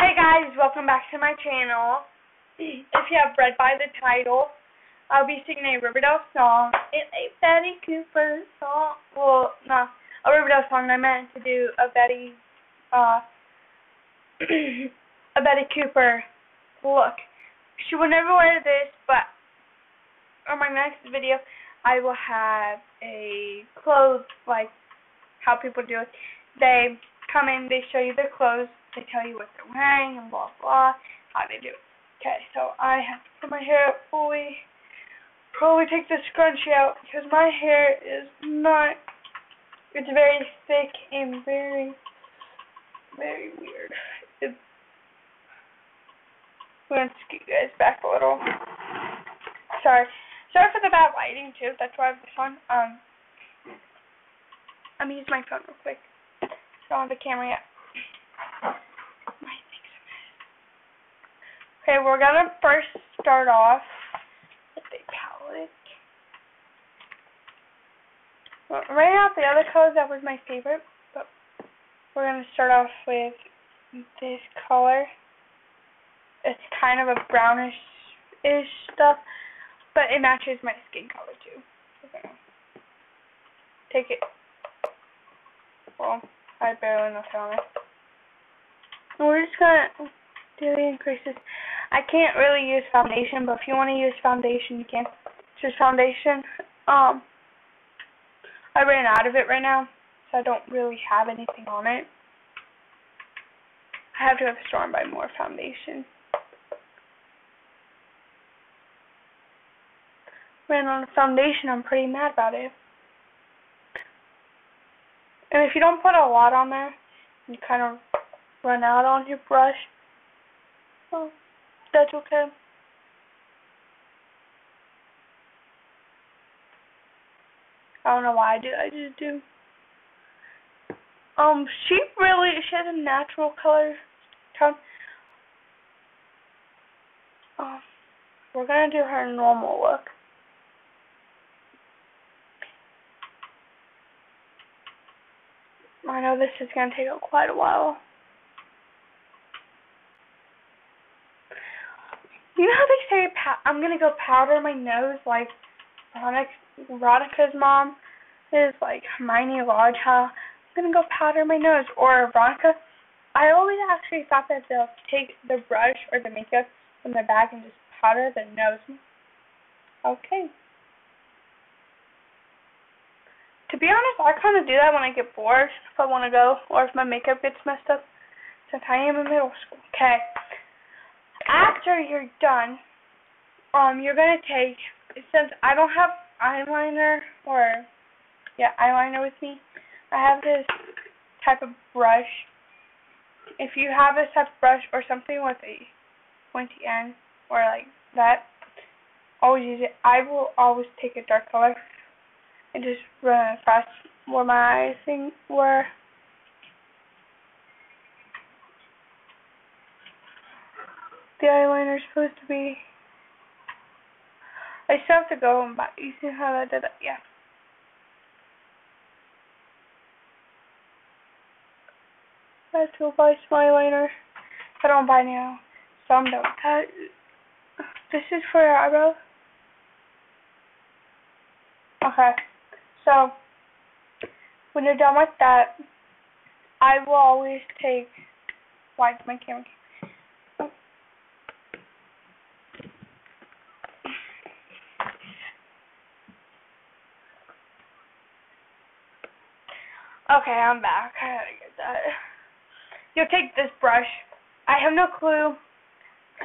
Hey guys, welcome back to my channel. If you have read by the title, I'll be singing a Riverdale song. It's a Betty Cooper song. Well, no, a Riverdale song. I meant to do a Betty, uh, a Betty Cooper look. She will never wear this, but on my next video, I will have a clothes like how people do it. They come in, they show you their clothes, they tell you what they're wearing and blah blah, how they do. Okay, so I have to put my hair up fully. Probably take the scrunchie out because my hair is not. It's very thick and very, very weird. It's, I'm to scoot you guys back a little. Sorry. Sorry for the bad lighting too. That's why I have this on. Um, I'm gonna use my phone real quick. Don't have the camera yet. Okay, we're gonna first start off with a palette. Right now, the other colors that was my favorite, but we're gonna start off with this color. It's kind of a brownish-ish stuff, but it matches my skin color too. Okay. Take it. Well, I barely know how. We're just gonna do the increases. I can't really use foundation, but if you want to use foundation, you can. Just foundation. Um, I ran out of it right now, so I don't really have anything on it. I have to go to the store buy more foundation. ran on a foundation, I'm pretty mad about it. And if you don't put a lot on there, you kind of run out on your brush, well, that's okay. I don't know why I did. I just do. Um, she really she has a natural color tone. Um, we're gonna do her normal look. I know this is to take quite a while. Say I'm to go powder my nose like Veronica's mom is like Hermione Lodge how I'm to go powder my nose or Veronica. I always actually thought that they'll take the brush or the makeup from their bag and just powder their nose. Okay. To be honest, I kind of do that when I get bored, if I want to go, or if my makeup gets messed up, since I am in middle school. Okay. After you're done, um, you're to take, since I don't have eyeliner, or, yeah, eyeliner with me, I have this type of brush. If you have this type of brush, or something with a pointy end, or like that, always use it. I will always take a dark color and just run fast where my eyes think were. The eyeliner is supposed to be. I still have to go and buy. You see how I did it? Yeah. I have to buy some eyeliner. I don't buy now. Some don't. That, uh, this is for your eyebrow. Okay. So, when you're done with that, I will always take, why my camera Okay, I'm back. I gotta get that. You'll take this brush. I have no clue.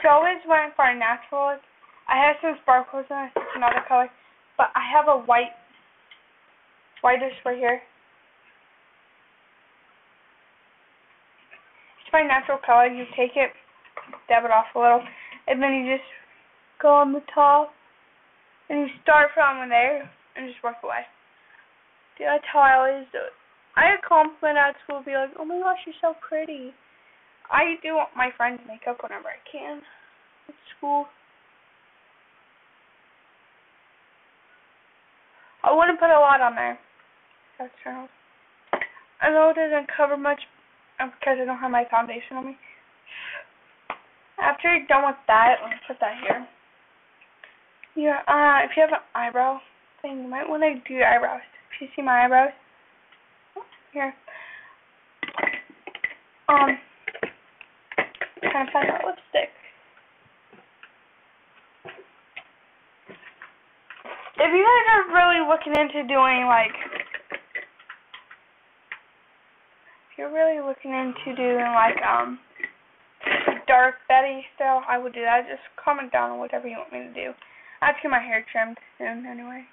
She always went for a natural. I have some sparkles in it, another color, but I have a white whitish right here. It's my natural color. You take it, dab it off a little, and then you just go on the top, and you start from there, and just work away. Dude, that's how I always do it. I compliment at school, be like, oh my gosh, you're so pretty. I do my friends' makeup whenever I can at school. I wouldn't put a lot on there. That's true. I know it doesn't cover much because I don't have my foundation on me. After you're done with that, let me put that here. Yeah, uh, if you have an eyebrow thing, you might want to do your eyebrows. If you see my eyebrows, here. Um, trying to find that lipstick. If you guys are really looking into doing like, if you're really looking into doing like um dark Betty style, I would do that. Just comment down on whatever you want me to do. I have to get my hair trimmed soon anyway.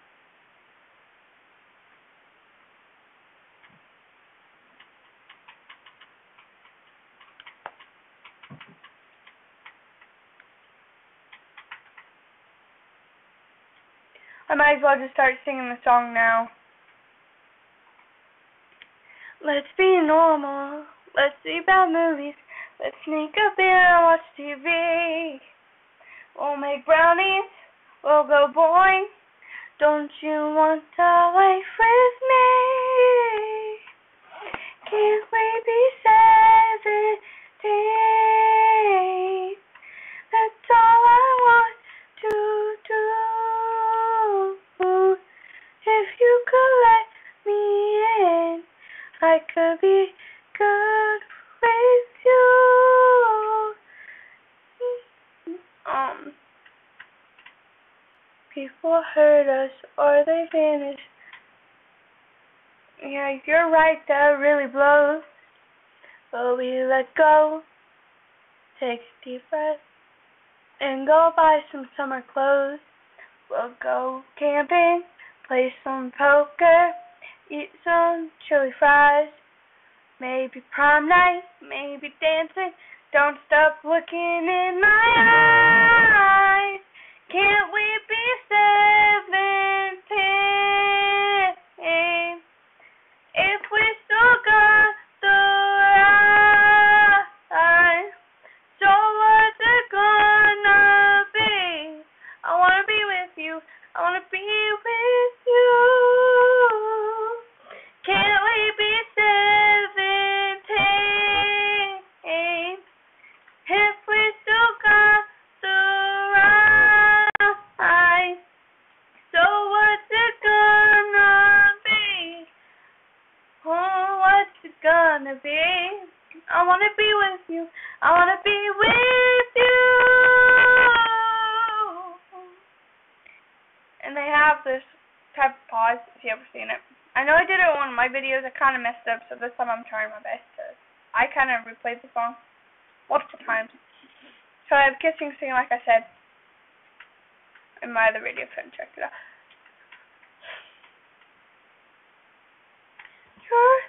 I might as well just start singing the song now. Let's be normal. Let's see bad movies. Let's sneak a beer and watch TV. We'll make brownies. We'll go boing. Don't you want to life with me? Can't we be seventeen? That's all I want to do. If you could let me in, I could be good with you. Um. People hurt us or they vanish. Yeah, you're right, that really blows. But we let go. Take a deep breath and go buy some summer clothes. We'll go camping, play some poker, eat some chili fries. Maybe prom night, maybe dancing. Don't stop looking in my eyes. Can't we be seventeen? This type of pause, if you ever seen it. I know I did it in one of my videos. I kind of messed up, so this time I'm trying my best to. I kind of replayed the song multiple times. So I have kissing scene, like I said, in my other video. Haven't checked it out. You're,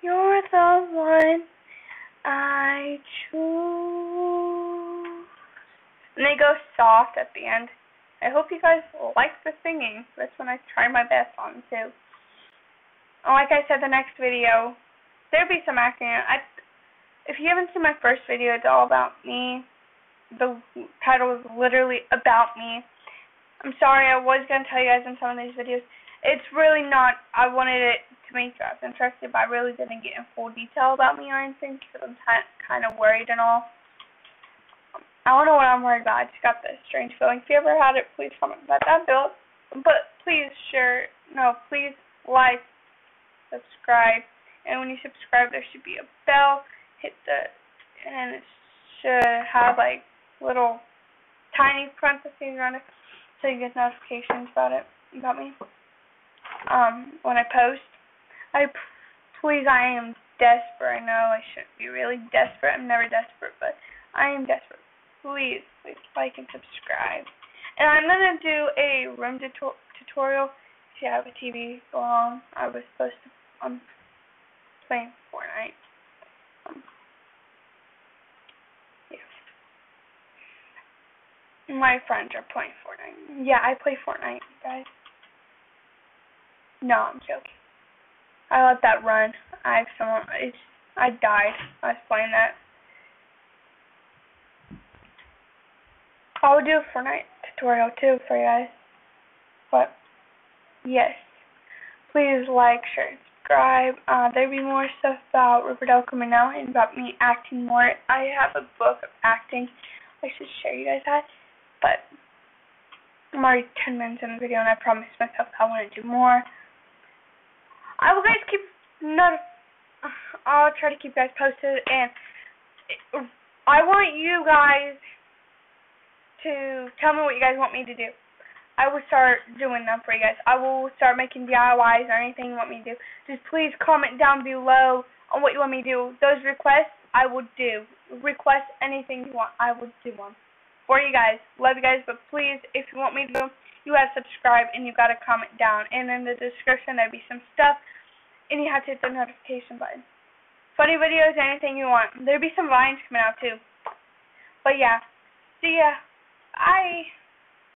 you're the one I choose. And they go soft at the end. I hope you guys like the singing. That's when I try my best on too. And like I said, the next video, there'll be some acting. I, if you haven't seen my first video, it's all about me. The title is literally about me. I'm sorry, I was gonna tell you guys in some of these videos. It's really not. I wanted it to make you guys interested, but I really didn't get in full detail about me or anything because I'm kind of worried and all. I don't know what I'm worried about. I just got this strange feeling. If you ever had it, please comment about that below. But please share. No, please like, subscribe, and when you subscribe, there should be a bell. Hit the, and it should have like little tiny parentheses around it, so you get notifications about it. About me. Um, when I post, I please. I am desperate. I know I shouldn't be really desperate. I'm never desperate, but I am desperate please, please like and subscribe. And I'm gonna do a room tuto tutorial. If you have a TV go on, I was supposed to. I'm playing Fortnite. Um, yeah. My friends are playing Fortnite. Yeah, I play Fortnite, guys. No, I'm joking. I let that run. I have someone. It's. I died. I was playing that. I'll do a Fortnite tutorial too for you guys. But yes, please like, share, subscribe. Uh, there'll be more stuff about Riverdale coming out and about me acting more. I have a book of acting. I should show you guys that. But I'm already 10 minutes in the video and I promised myself I want to do more. I will guys keep not. I'll try to keep you guys posted and I want you guys to tell me what you guys want me to do. I will start doing them for you guys. I will start making DIYs or anything you want me to do. Just please comment down below on what you want me to do. Those requests, I will do. Request anything you want, I will do them. For you guys. Love you guys, but please, if you want me to do you have to subscribe and you got to comment down. And in the description, there'll be some stuff, and you have to hit the notification button. Funny videos, anything you want. There'll be some vines coming out, too. But yeah. See ya. Bye.